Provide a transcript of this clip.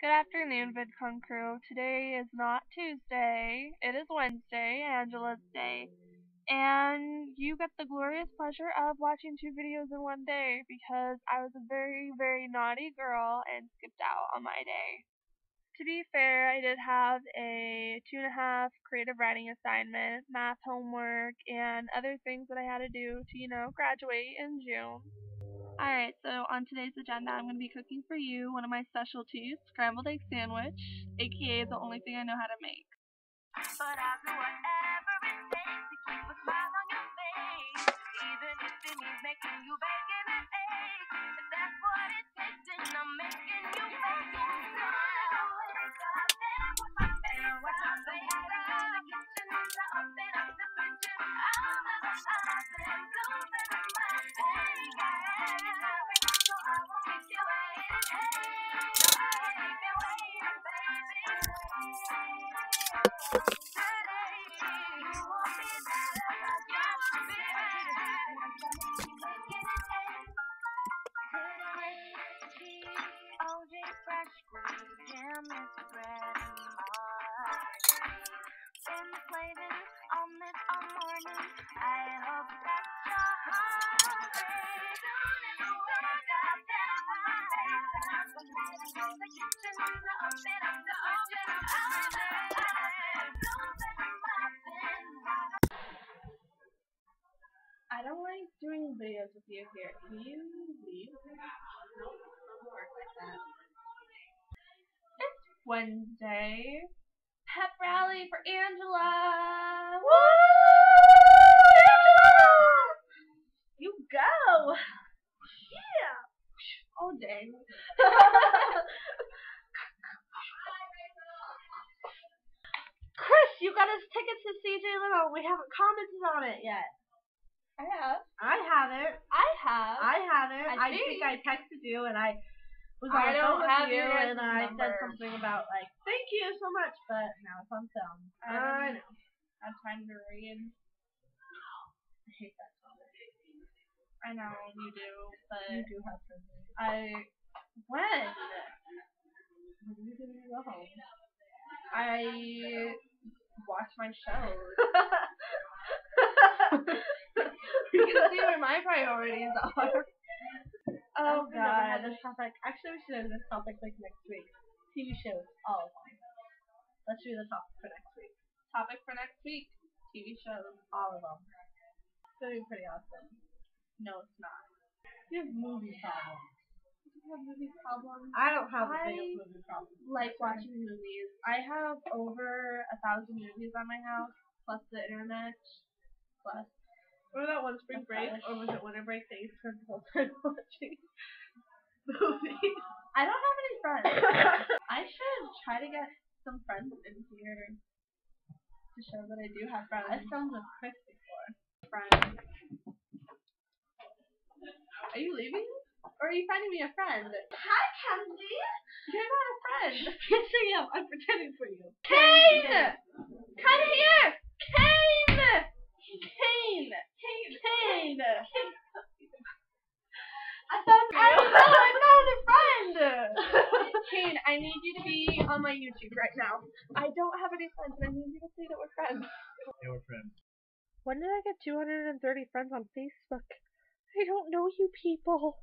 Good afternoon, VidCon crew. Today is not Tuesday. It is Wednesday, Angela's day. And you get the glorious pleasure of watching two videos in one day because I was a very, very naughty girl and skipped out on my day. To be fair, I did have a two and a half creative writing assignment, math homework, and other things that I had to do to, you know, graduate in June. Alright, so on today's agenda, I'm going to be cooking for you one of my specialties, scrambled egg sandwich, aka the only thing I know how to make. But I'll do whatever it takes to keep a smile on your face, even if it means making you I hope that you're hungry. I don't like doing videos with you here. Can you leave? It's Wednesday. Pep rally for Angela! Woo! Chris, you got us tickets to see Jay Leno. We haven't commented on it yet. I have. I haven't. I have. I haven't. I I, think. think. I texted you and I was on I the phone have with you and I said something about like, thank you so much, but now it's on film. I don't- uh, know. I have time to read. I hate that song. I know you do, but You do have privilege. I when What are you doing to go home? I watch my shows. you can see where my priorities are. Oh god, this topic. Actually, we should have this topic like next week. TV shows, all of them. Let's do the topic for next week. Topic for next week: TV shows. All of them. It's gonna be pretty awesome. No, it's not. You have movie problems. Do you have movie problems? I don't have I a big movie problem. like watching movies. I have over a thousand movies on my house, plus the internet, plus Remember that one spring break, or was it winter break that you spent the whole time watching movies? I don't have any friends. I should try to get some friends in here to show that I do have friends. I friends. filmed with Chris before. friends. Are you leaving? Or are you finding me a friend? Hi, Kenzie. You're not a friend. Yes, I am. I'm pretending for you. Kane! Come here! Kane! Kane! Kane! Kane! I found I know, I found a friend! Kane, I need you to be on my YouTube right now. I don't have any friends, and I need you to say that we're friends. They were friends. When did I get 230 friends on Facebook? I don't know you people.